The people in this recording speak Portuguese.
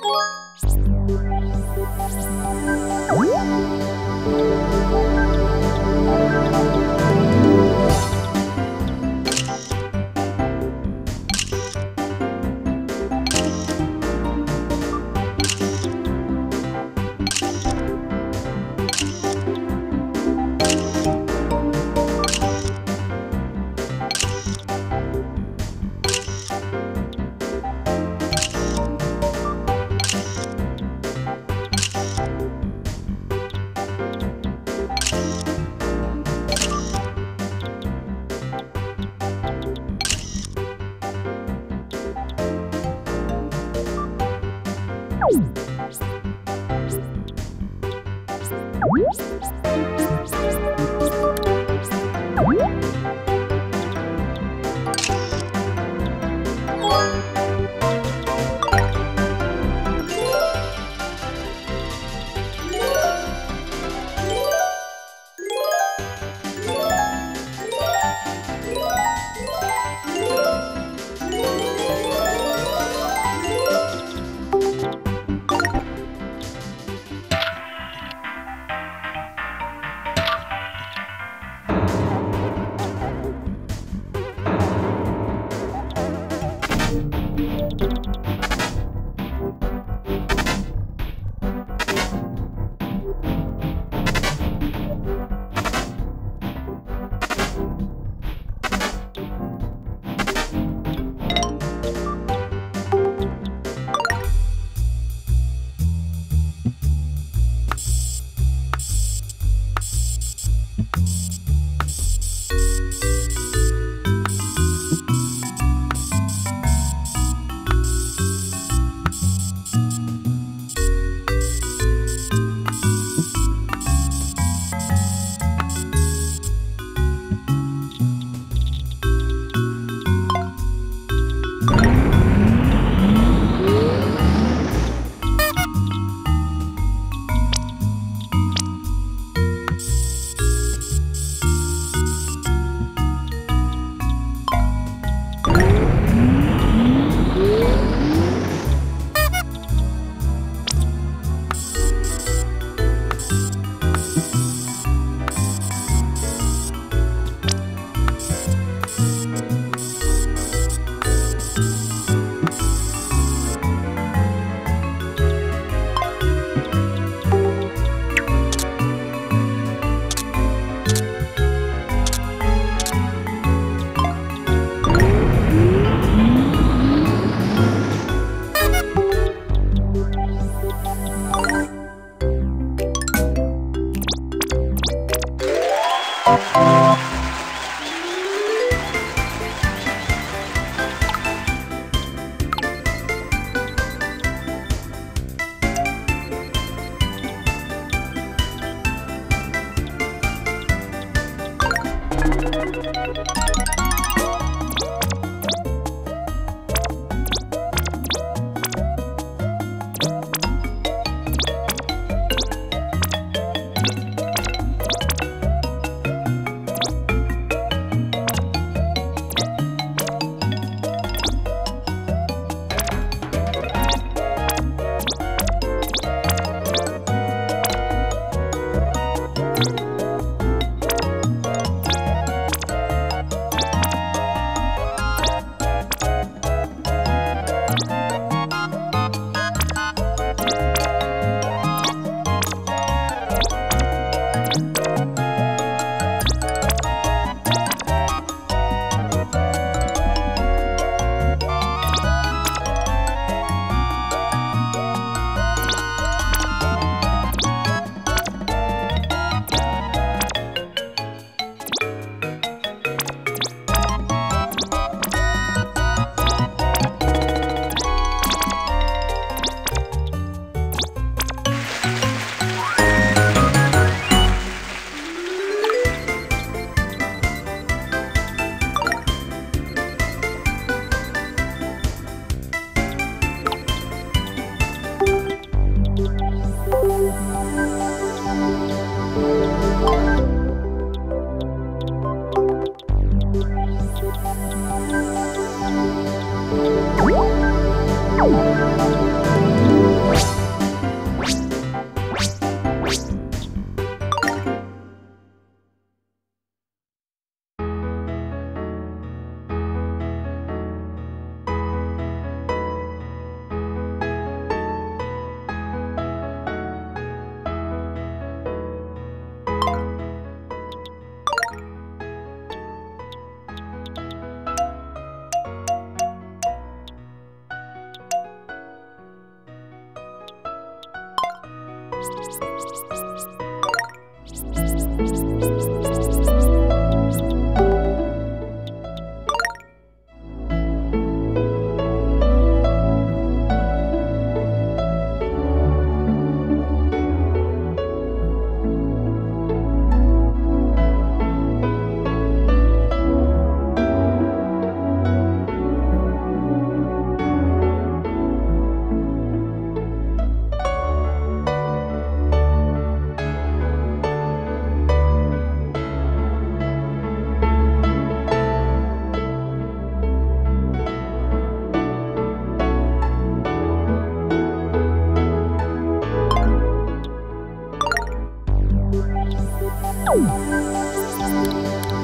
Thank you. Música Thank